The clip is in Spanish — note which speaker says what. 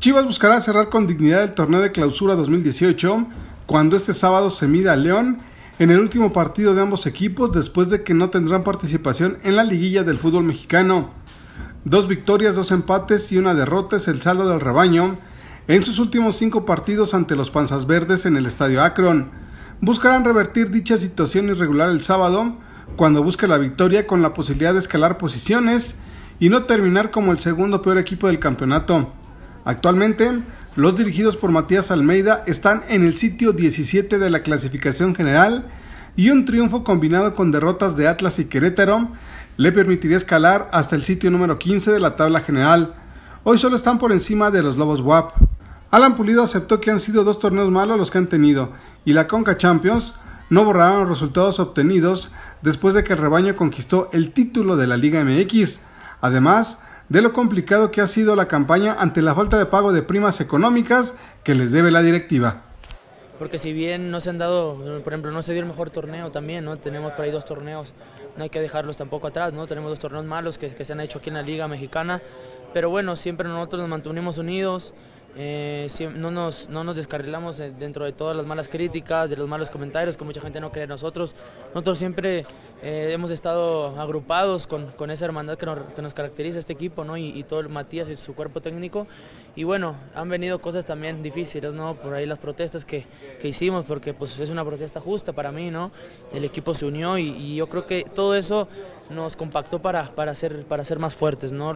Speaker 1: Chivas buscará cerrar con dignidad el torneo de clausura 2018 cuando este sábado se mida a León en el último partido de ambos equipos después de que no tendrán participación en la liguilla del fútbol mexicano. Dos victorias, dos empates y una derrota es el saldo del rebaño en sus últimos cinco partidos ante los Panzas Verdes en el Estadio Akron. Buscarán revertir dicha situación irregular el sábado cuando busque la victoria con la posibilidad de escalar posiciones y no terminar como el segundo peor equipo del campeonato. Actualmente, los dirigidos por Matías Almeida están en el sitio 17 de la clasificación general y un triunfo combinado con derrotas de Atlas y Querétaro le permitiría escalar hasta el sitio número 15 de la tabla general. Hoy solo están por encima de los Lobos WAP. Alan Pulido aceptó que han sido dos torneos malos los que han tenido y la Conca Champions no borraron los resultados obtenidos después de que el rebaño conquistó el título de la Liga MX. Además, de lo complicado que ha sido la campaña ante la falta de pago de primas económicas que les debe la directiva.
Speaker 2: Porque si bien no se han dado, por ejemplo, no se dio el mejor torneo también, ¿no? Tenemos por ahí dos torneos, no hay que dejarlos tampoco atrás, ¿no? Tenemos dos torneos malos que, se han hecho aquí en la Liga Mexicana, pero bueno, siempre nosotros nos mantuvimos unidos, eh, no, nos, no nos descarrilamos eh, dentro de todas las malas críticas, de los malos comentarios que mucha gente no cree en nosotros. Nosotros siempre eh, hemos estado agrupados con, con esa hermandad que nos, que nos, caracteriza este equipo ¿no? y, todo el Matías y su cuerpo técnico. Y bueno, han venido cosas también difíciles, ¿no? por ahí las protestas que, que hicimos, porque pues, es una protesta justa para mí. ¿no? El equipo se unió y, y yo creo que todo eso nos compactó para, para, ser, para ser más fuertes. ¿no?